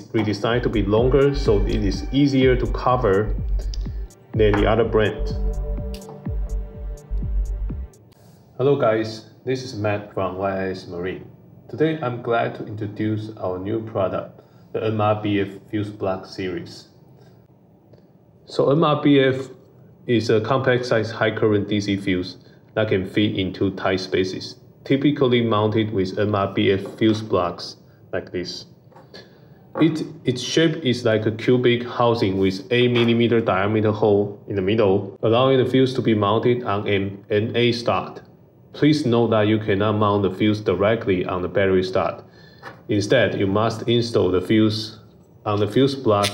Redesigned to be longer so it is easier to cover than the other brand. Hello guys, this is Matt from YIS Marine. Today I'm glad to introduce our new product, the MRBF Fuse Block series. So MRBF is a compact size high current DC fuse that can fit into tight spaces, typically mounted with MRBF fuse blocks like this. It, its shape is like a cubic housing with 8 mm diameter hole in the middle, allowing the fuse to be mounted on an M8 stud. Please note that you cannot mount the fuse directly on the battery stud. Instead, you must install the fuse on the fuse block,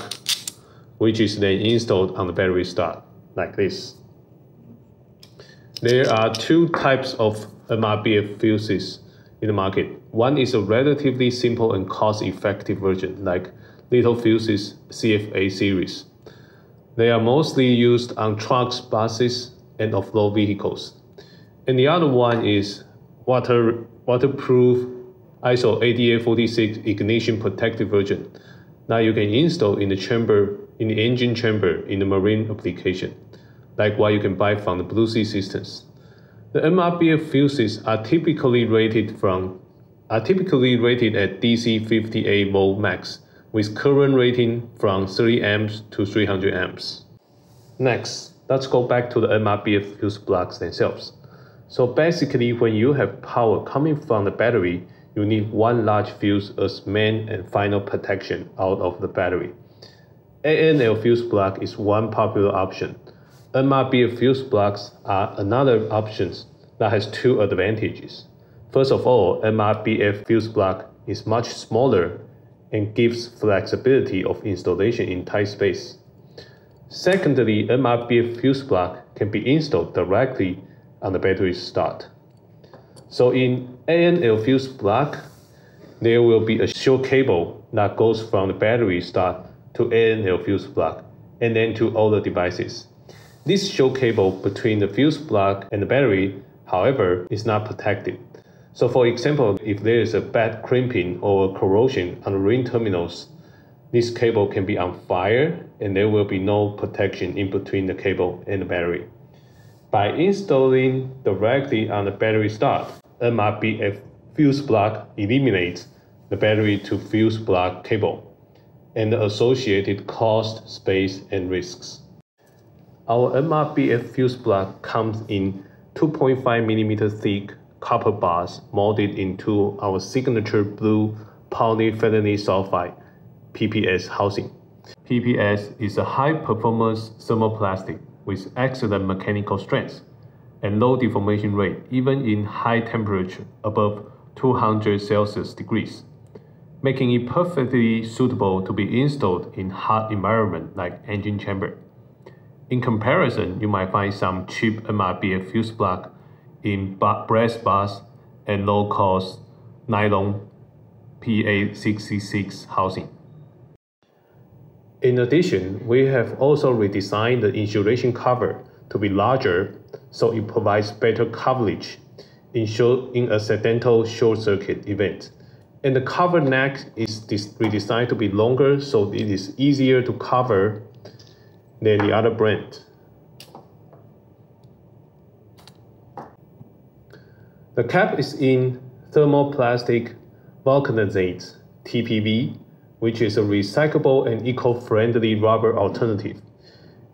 which is then installed on the battery stud, like this. There are two types of MRBF fuses in the market. One is a relatively simple and cost-effective version, like Littelfuse's CFA series. They are mostly used on trucks, buses, and off-road vehicles. And the other one is water, waterproof ISO 8846 ignition protected version that you can install in the chamber, in the engine chamber in the marine application, like what you can buy from the Blue Sea Systems. The MRBF fuses are typically rated from are typically rated at DC 58 volt max with current rating from 30 amps to 300 amps. Next, let's go back to the MRBF fuse blocks themselves. So basically, when you have power coming from the battery, you need one large fuse as main and final protection out of the battery. ANL fuse block is one popular option MRBF fuse blocks are another option that has two advantages. First of all, MRBF fuse block is much smaller and gives flexibility of installation in tight space. Secondly, MRBF fuse block can be installed directly on the battery stud. So in ANL fuse block, there will be a short cable that goes from the battery stud to ANL fuse block and then to all the devices. This short cable between the fuse block and the battery, however, is not protected. So for example, if there is a bad crimping or corrosion on the ring terminals, this cable can be on fire and there will be no protection in between the cable and the battery. By installing directly on the battery stud, MRBF fuse block eliminates the battery to fuse block cable and the associated cost, space, and risks. Our MRBF fuse block comes in 2.5 mm thick copper bars molded into our signature blue polyphenylene sulfide PPS housing. PPS is a high-performance thermoplastic with excellent mechanical strength and low deformation rate even in high temperature above 200 Celsius degrees, making it perfectly suitable to be installed in hot environment like engine chamber. In comparison, you might find some cheap MRBF fuse block in brass bars and low-cost nylon PA66 housing. In addition, we have also redesigned the insulation cover to be larger so it provides better coverage in, short, in accidental short circuit event. And the cover neck is redesigned to be longer so it is easier to cover than the other brand. The cap is in thermoplastic vulcanizate TPV, which is a recyclable and eco-friendly rubber alternative.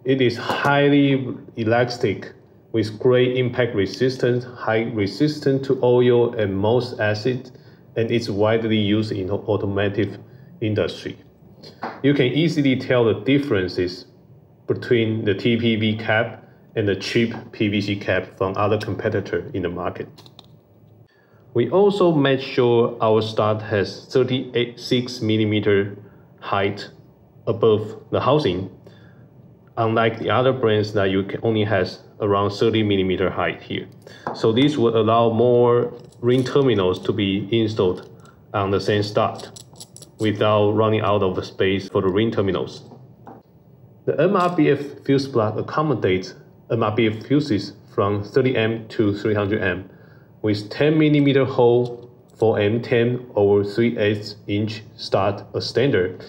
It is highly elastic with great impact resistance, high resistant to oil and most acid, and it's widely used in the automotive industry. You can easily tell the differences between the TPV cap and the cheap PVC cap from other competitor in the market. We also made sure our stud has 36 millimeter height above the housing, unlike the other brands that you can only has around 30 millimeter height here. So this will allow more ring terminals to be installed on the same stud without running out of space for the ring terminals. The MRBF fuse block accommodates MRBF fuses from 30M to 300M with 10 millimeter hole for M10 or 3 8 inch stud a standard,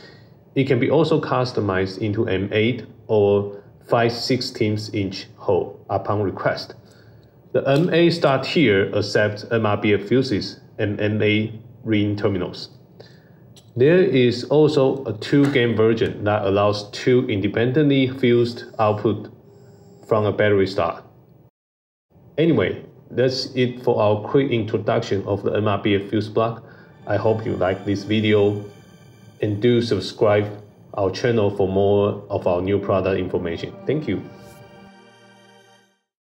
it can be also customized into M8 or 5 16 inch hole upon request. The M8 stud here accepts MRBF fuses and M8 ring terminals. There is also a two-game version that allows two independently fused output from a battery stud. Anyway, that's it for our quick introduction of the MRBF fuse block. I hope you like this video and do subscribe our channel for more of our new product information. Thank you.